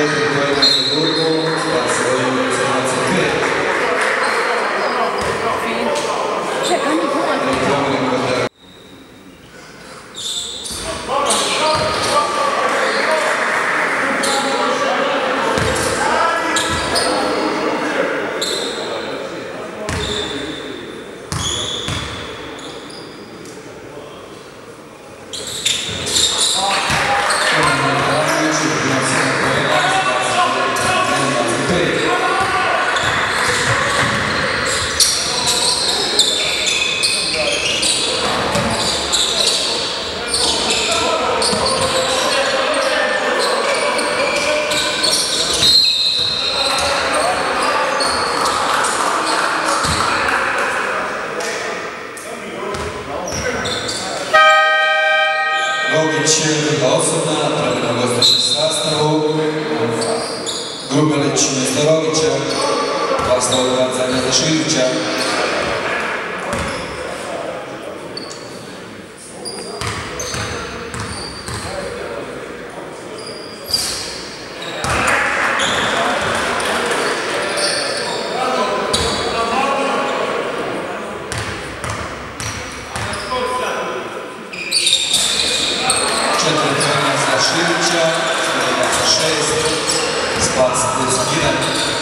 Pedro Antônio Massimburgo, Rogić, druga osobna, trenira gostujući sastavu. Grubelić mjesto Rogića, Odvaca mjesto Šilića. Бас Лескина.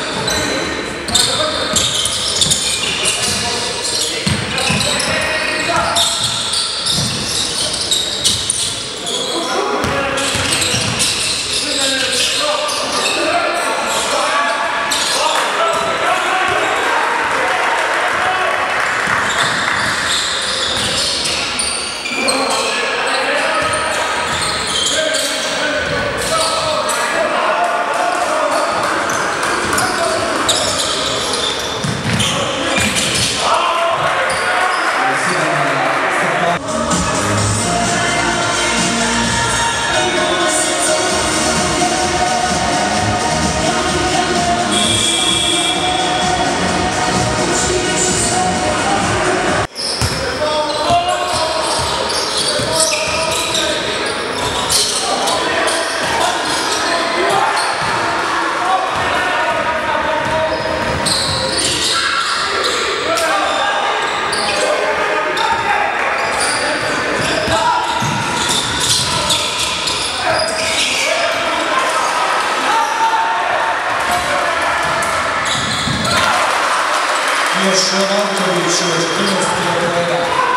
Шановковичу Київській Україні.